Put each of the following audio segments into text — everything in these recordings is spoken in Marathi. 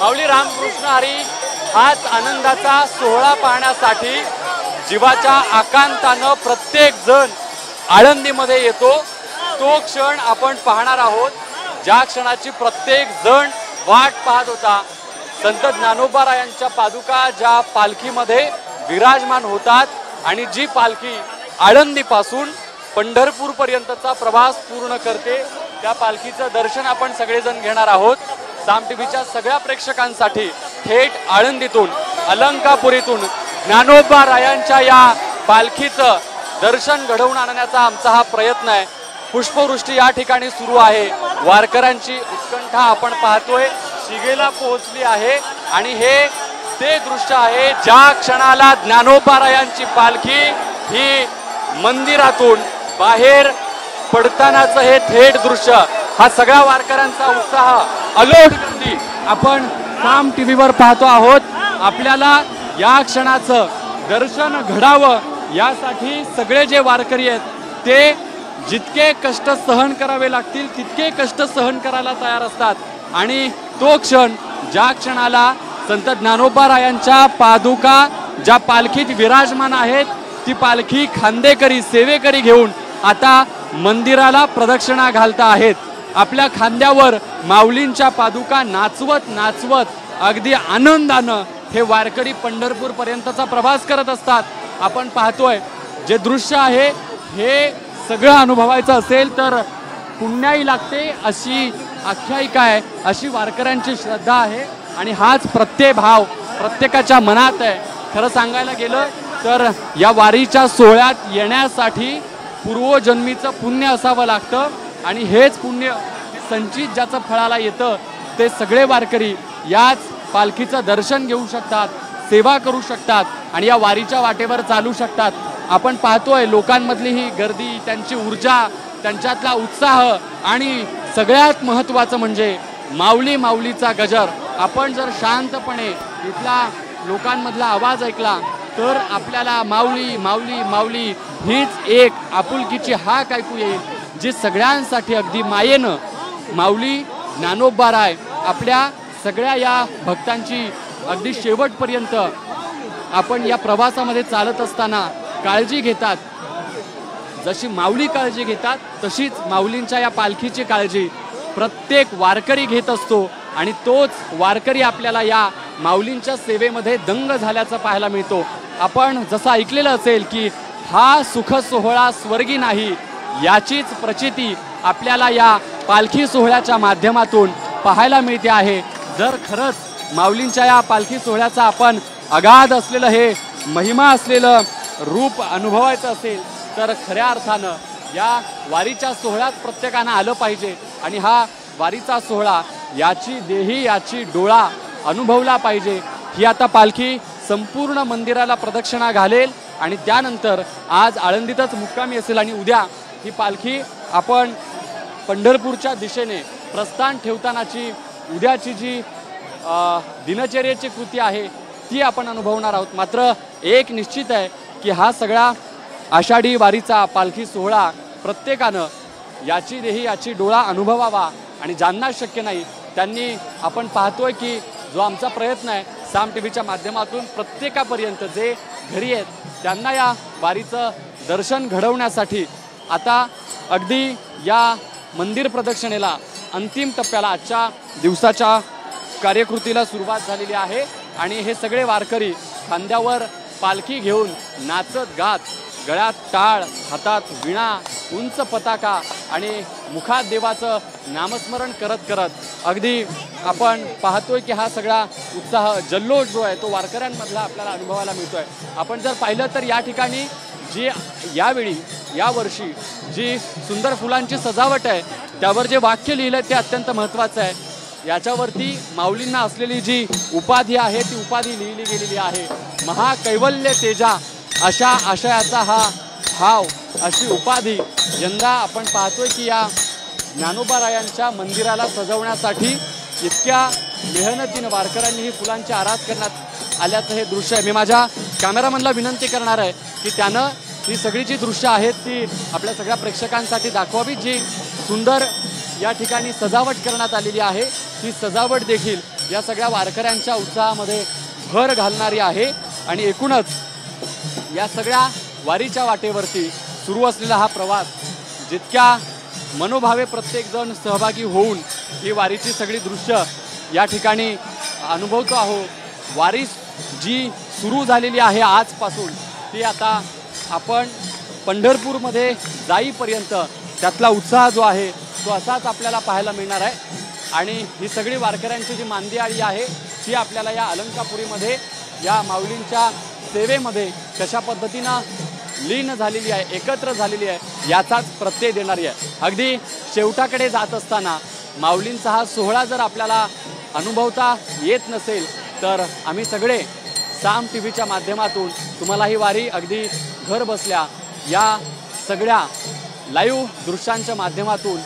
माऊली रामकृष्ण हरी हाच आनंदाचा सोहळा पाहण्यासाठी जीवाच्या आकांतानं प्रत्येक जण आळंदीमध्ये येतो. तो क्षण आपण पाहणार आहोत. ज्या क्षणाची प्रत्येक जण वाट पाहत होता. संत ज्ञानोबारायांच्या पादुका ज्या पालखीमध्ये विराजमान होतात आणि जी पालखी आळंदीपासून पंढरपूरपर्यंतचा प्रवास पूर्ण करते त्या पालखीचं दर्शन आपण सगळेजण घेणार आहोत. साम टीव्हीच्या सगळ्या प्रेक्षकांसाठी थेट आळंदीतून अलंकापुरीतून ज्ञानोबा रायांच्या या पालखीचं दर्शन घडवून आणण्याचा आमचा हा प्रयत्न आहे. पुष्पवृष्टी या ठिकाणी सुरू आहे. वारकऱ्यांची उत्कंठा आपण पाहतोय. शिगेला पोहोचली आहे आणि हे ते दृश्य आहे ज्या क्षणाला ज्ञानोबा रायांची पालखी ही मंदिरातून बाहेर पडतानाचं हे थेट दृश्य. हा सगळ्या वारकऱ्यांचा उत्साह अलोट गर्दी आपण साम टीव्हीवर पाहतो आहोत. आपल्याला या क्षणाचं दर्शन घडावं यासाठी सगळे जे वारकरी आहेत ते जितके कष्ट सहन करावे लागतील तितके कष्ट सहन करायला तयार असतात. आणि तो क्षण ज्या क्षणाला संत ज्ञानोबा रायांच्या पादुका ज्या पालखीत विराजमान आहेत ती पालखी खांदेकरी सेवेकरी घेऊन आता मंदिराला प्रदक्षिणा घालता आहेत. आपल्या खांद्यावर माऊलींच्या पादुका नाचवत नाचवत अगदी आनंदानं हे वारकरी पंढरपूरपर्यंतचा प्रवास करत असतात. आपण पाहतोय जे दृश्य आहे हे सगळं अनुभवायचं असेल तर पुण्याई लागते अशी आख्यायिका आहे अशी वारकऱ्यांची श्रद्धा आहे आणि हाच प्रत्यय भाव प्रत्येकाच्या मनात आहे. खरं सांगायला गेलं तर या वारीच्या सोहळ्यात येण्यासाठी पूर्वजन्मीचं पुण्य असावं लागतं. आणि हेच पुण्य संचित ज्याचं फळाला येतं ते सगळे वारकरी याच पालखीचं दर्शन घेऊ शकतात सेवा करू शकतात आणि या वारीच्या वाटेवर चालू शकतात. आपण पाहतोय लोकांमधली ही गर्दी त्यांची ऊर्जा त्यांच्यातला उत्साह आणि सगळ्यात महत्त्वाचं म्हणजे माऊली माऊलीचा गजर. आपण जर शांतपणे इथला लोकांमधला आवाज ऐकला तर आपल्याला माऊली माऊली माऊली हीच एक आपुलकीची हाक ऐकू येईल. जी सगळ्यांसाठी अगदी मायेनं माऊली ज्ञानोबाराय आपल्या सगळ्या या भक्तांची अगदी शेवटपर्यंत आपण या प्रवासामध्ये चालत असताना काळजी घेतात. जशी माऊली काळजी घेतात तशीच माऊलींच्या या पालखीची काळजी प्रत्येक वारकरी घेत असतो आणि तोच वारकरी आपल्याला या माऊलींच्या सेवेमध्ये दंग झाल्याचं पाहायला मिळतो. आपण जसं ऐकलेलं असेल की हा सुख सोहळा स्वर्गी नाही याचीच प्रचिती आपल्याला या पालखी सोहळ्याच्या माध्यमातून पाहायला मिळते आहे. जर खरंच माऊलींच्या या पालखी सोहळ्याचा आपण अगाध असलेलं हे महिमा असलेलं रूप अनुभवायचं असेल तर खऱ्या अर्थानं या वारीच्या सोहळ्यात प्रत्येकानं आलं पाहिजे आणि हा वारीचा सोहळा याची देही याची डोळा अनुभवला पाहिजे. ही आता पालखी संपूर्ण मंदिराला प्रदक्षिणा घालेल आणि त्यानंतर आज आळंदीतच मुक्कामी असेल आणि उद्या ही पालखी आपण पंढरपूरच्या दिशेने प्रस्थान ठेवतानाची उद्याची जी दिनचर्येची कृती आहे ती आपण अनुभवणार आहोत. मात्र एक निश्चित आहे की हा सगळा आषाढी वारीचा पालखी सोहळा प्रत्येकानं याची देही याची डोळा अनुभवावा आणि ज्यांना शक्य नाही त्यांनी आपण पाहतोय की जो आमचा प्रयत्न आहे साम टी व्हीच्या माध्यमातून प्रत्येकापर्यंत जे घरी आहेत त्यांना या वारीचं दर्शन घडवण्यासाठी आता अगदी या मंदिर प्रदक्षिणेला अंतिम टप्प्याला आजच्या दिवसाच्या कार्यकृतीला सुरुवात झालेली आहे. आणि हे सगळे वारकरी खांद्यावर पालखी घेऊन नाचत गात गळ्यात टाळ हातात विणा उंच पताका आणि मुखात देवाचं नामस्मरण करत करत अगदी आपण पाहतोय की हा सगळा उत्साह जल्लोष जो आहे तो वारकऱ्यांमधला आपल्याला अनुभवायला मिळतोय. आपण जर पाहिलं तर या ठिकाणी जी यावेळी यावर्षी जी सुंदर फुलांची सजावट आहे त्यावर जे वाक्य लिहिलं ते अत्यंत महत्त्वाचं आहे. याच्यावरती माऊलींना असलेली जी उपाधी आहे ती उपाधी लिहिली गेलेली आहे. महाकैवल्य तेजा अशा आशयाचा हा भाव अशी उपाधी यंदा आपण पाहतोय की या ज्ञानोबारायांच्या मंदिराला सजवण्यासाठी इतक्या मेहनतीनं वारकऱ्यांनी ही फुलांची आरास करण्यात आल्याचं हे दृश्य आहे. मी माझ्या कॅमेरामनला विनंती करणार आहे की त्यानं ही सगळी जी दृश्य आहेत ती आपल्या सगळ्या प्रेक्षकांसाठी दाखवावी. जी सुंदर या ठिकाणी सजावट करण्यात आलेली आहे ती सजावट देखील या सगळ्या वारकऱ्यांच्या उत्साहामध्ये भर घालणारी आहे. आणि एकूणच या सगळ्या वारीच्या वाटेवरती सुरू असलेला हा प्रवास जितक्या मनोभावे प्रत्येकजण सहभागी होऊन ही वारीची सगळी दृश्य या ठिकाणी अनुभवतो आहो. वारी जी सुरू झालेली आहे आजपासून ती आता आपण पंढरपूरमध्ये जाईपर्यंत त्यातला उत्साह जो आहे तो असाच आपल्याला पाहायला मिळणार आहे. आणि ही सगळी वारकऱ्यांची जी मांदियाळी आहे ती आपल्याला या अलंकापुरीमध्ये या माऊलींच्या सेवेमध्ये कशा पद्धतीनं लीन झालेली आहे एकत्र झालेली आहे याचाच प्रत्यय देणारी आहे. अगदी शेवटाकडे जात असताना माऊलींचा हा सोहळा जर आपल्याला अनुभवता येत नसेल तर आम्ही सगळे साम टी व्हीच्या माध्यमातून तुम्हाला ही वारी अगदी घर बसल्या या सगळ्या लाईव्ह दृश्यांच्या माध्यमातून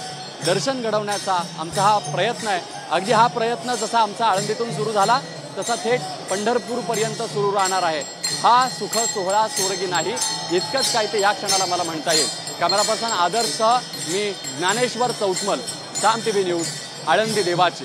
दर्शन घडवण्याचा आमचा हा प्रयत्न आहे. अगदी हा प्रयत्न जसा आमचा आळंदीतून सुरू झाला तसा थेट पंढरपूरपर्यंत सुरू राहणार आहे. हा सुख सोहळा स्वर्गी नाही इतकंच काय ते या क्षणाला मला म्हणता येईल. कॅमेरा पर्सन आदर्शसह मी Dnyaneshwar Chautmal Saam T V news Alandi देवाची.